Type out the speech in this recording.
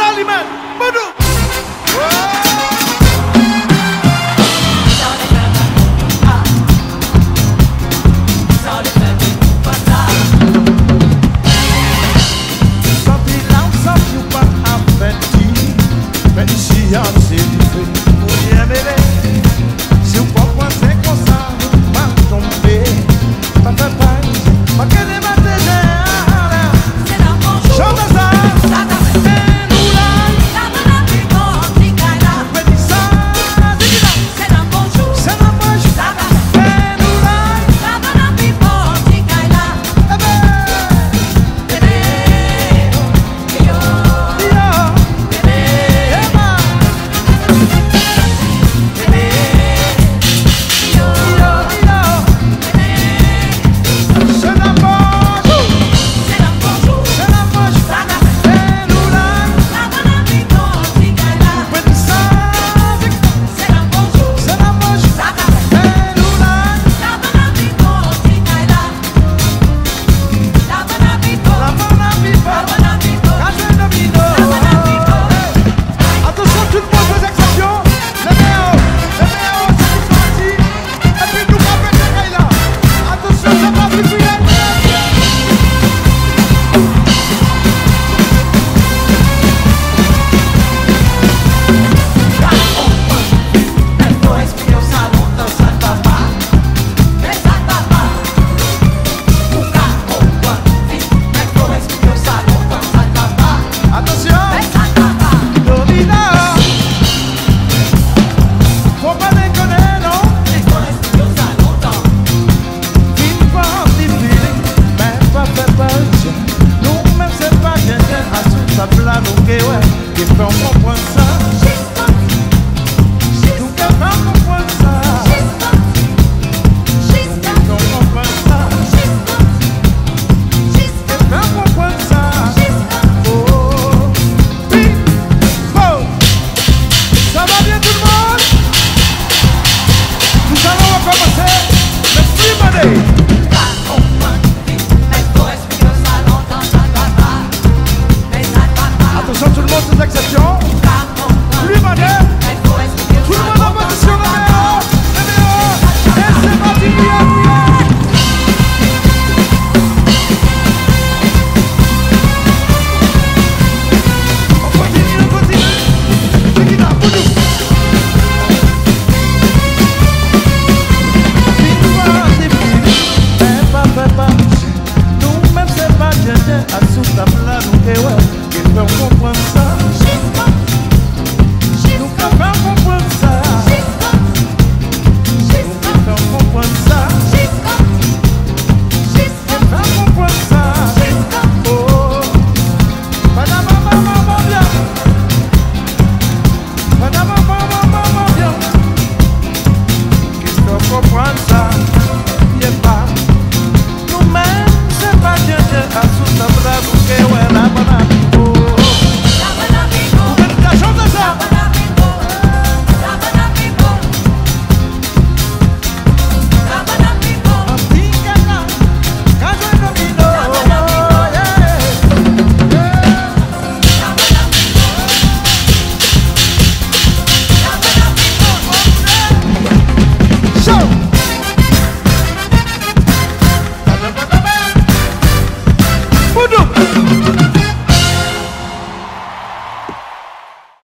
fait puissance Wow.